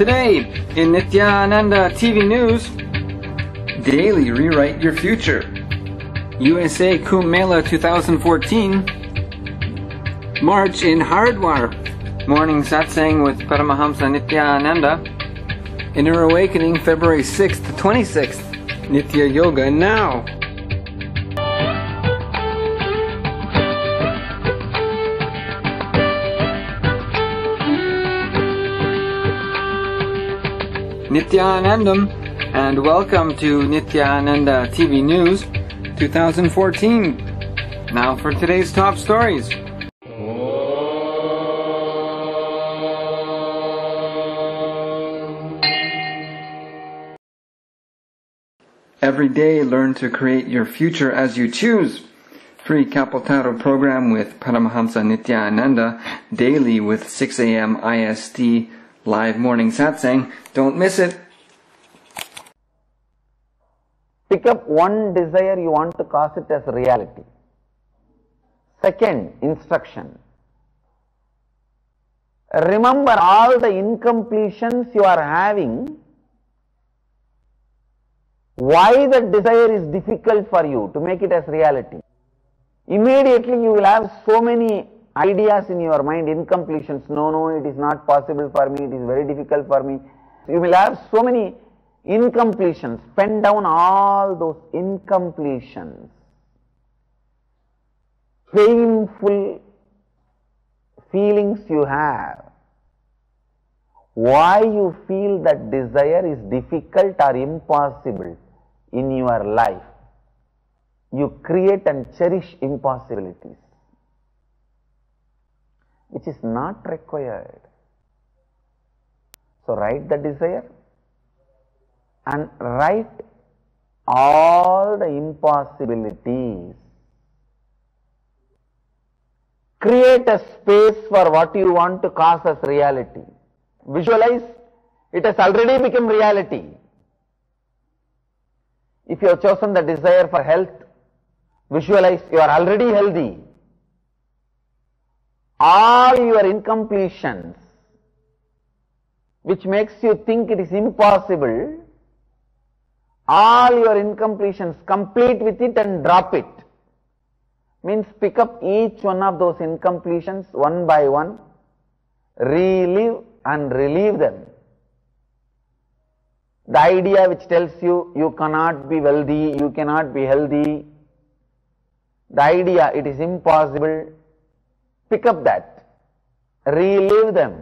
Today, in Nithyananda TV News, Daily Rewrite Your Future. USA Kumbh Mela 2014. March in Haridwar. Morning satsang with Paramahamsa Nithyananda. Inner Awakening February 6th to 26th. Nithya Yoga Now. Nithyanandam and welcome to Nithyananda TV News 2014. Now for today's top stories. Every day learn to create your future as you choose. Free Kalpataru program with Paramahamsa Nithyananda daily with 6 a.m. IST live morning satsang. Don't miss it. Pick up one desire you want to cause it as reality. Second, instruction. Remember all the incompletions you are having. Why the desire is difficult for you to make it as reality. Immediately you will have so many ideas in your mind, incompletions. No, no, it is not possible for me, it is very difficult for me. You will have so many incompletions. Pen down all those incompletions. Painful feelings you have. Why you feel that desire is difficult or impossible in your life. You create and cherish impossibilities which is not required. So write the desire and write all the impossibilities. Create a space for what you want to cause as reality. Visualize, it has already become reality. If you have chosen the desire for health, visualize you are already healthy all your incompletions which makes you think it is impossible, all your incompletions complete with it and drop it. Means pick up each one of those incompletions one by one, relive and relieve them. The idea which tells you you cannot be wealthy, you cannot be healthy, the idea it is impossible, pick up that, relive them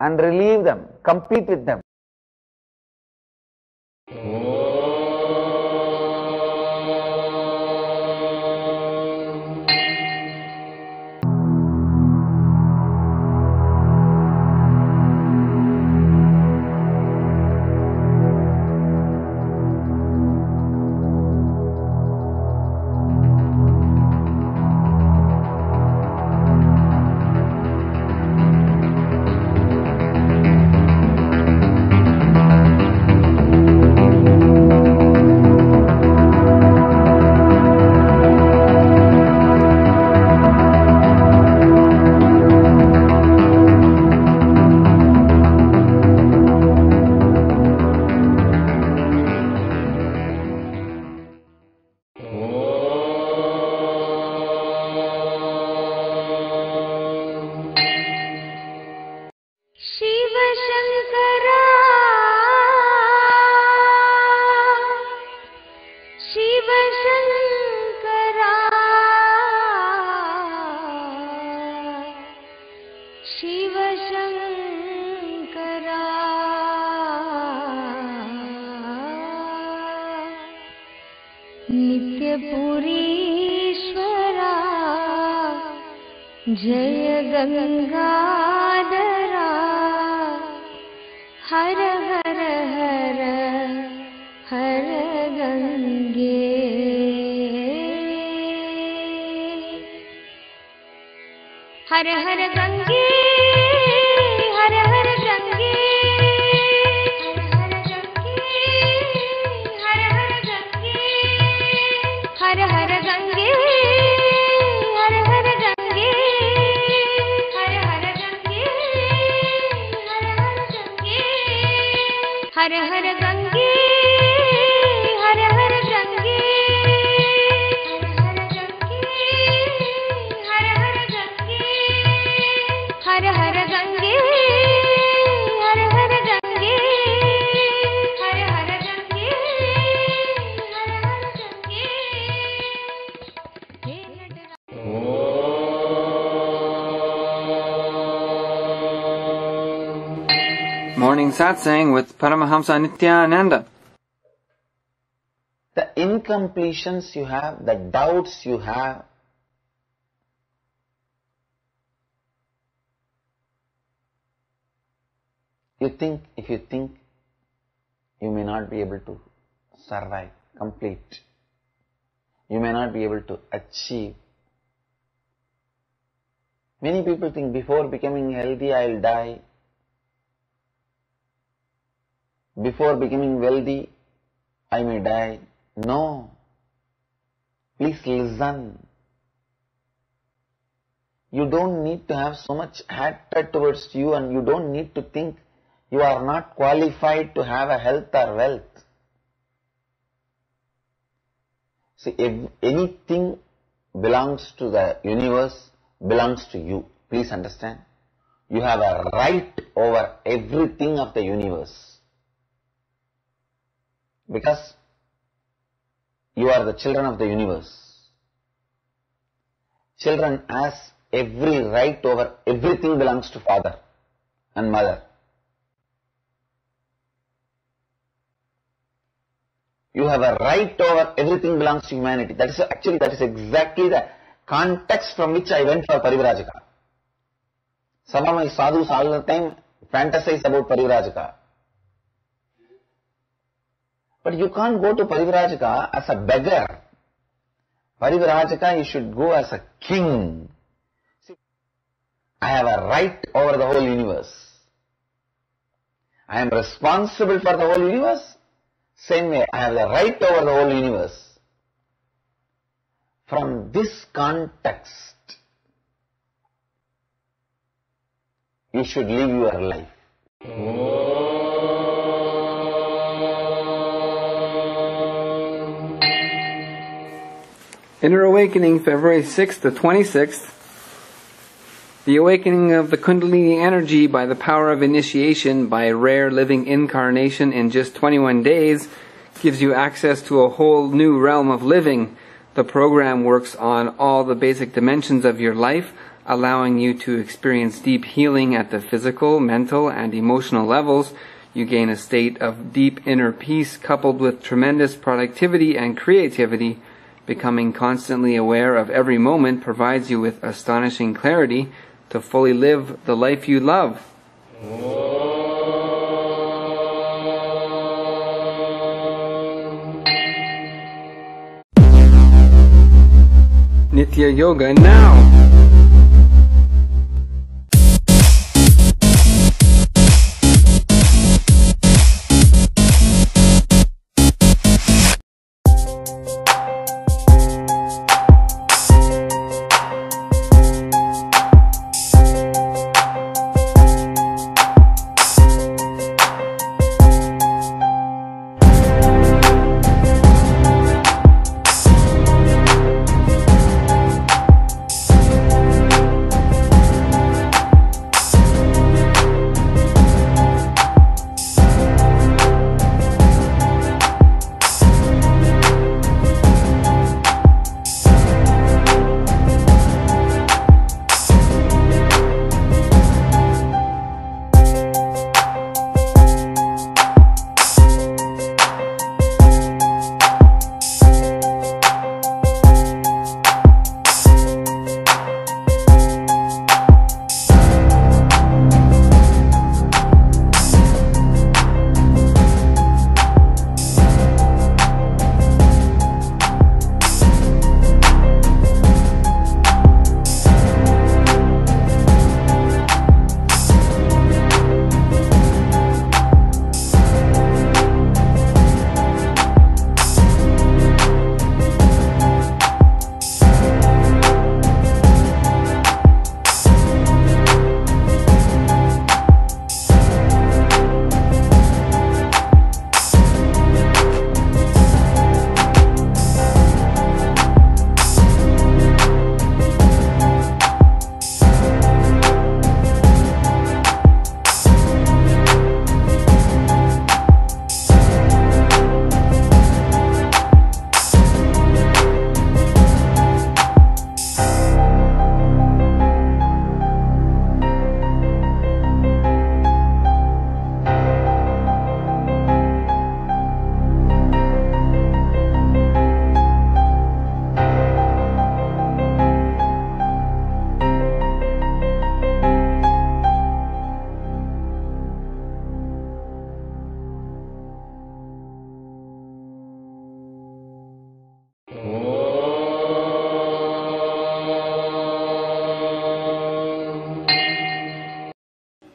and relieve them, compete with them. नित्यपुरीश्वरा जय गङ्गाधरा हर हर हर हर गङ्गे हर हर गङ्गे हर हर Ganga Morning satsang with Paramahamsa Nithyananda. The incompletions you have, the doubts you have, you think, if you think, you may not be able to survive, complete. You may not be able to achieve. Many people think before becoming healthy I will die. Before becoming wealthy I may die. No. Please listen. You don't need to have so much hatred towards you and you don't need to think you are not qualified to have a health or wealth. See, if anything belongs to the universe, belongs to you. Please understand. You have a right over everything of the universe. Because you are the children of the universe. Children has every right over everything belongs to father and mother. You have a right over everything belongs to humanity. That is actually that is exactly the context from which I went for Parivrajaka. Some of my sadhus all the time fantasize about Parivrajaka. But you can't go to Parivrajaka as a beggar. Parivrajaka you should go as a king. I have a right over the whole universe. I am responsible for the whole universe. Same way, I have the right over the whole universe. From this context, you should live your life. Oh. Inner Awakening, February 6th to 26th. The awakening of the Kundalini energy by the power of initiation by rare living incarnation in just 21 days gives you access to a whole new realm of living. The program works on all the basic dimensions of your life, allowing you to experience deep healing at the physical, mental, and emotional levels. You gain a state of deep inner peace coupled with tremendous productivity and creativity. Becoming constantly aware of every moment provides you with astonishing clarity to fully live the life you love. Nithya Yoga now!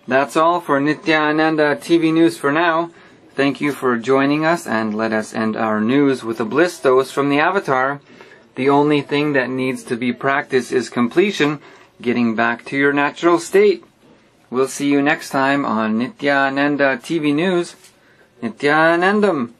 That's all for Nithyananda TV News for now. Thank you for joining us and let us end our news with a bliss dose from the Avatar. The only thing that needs to be practiced is completion, getting back to your natural state. We'll see you next time on Nithyananda TV News. Nithyanandam.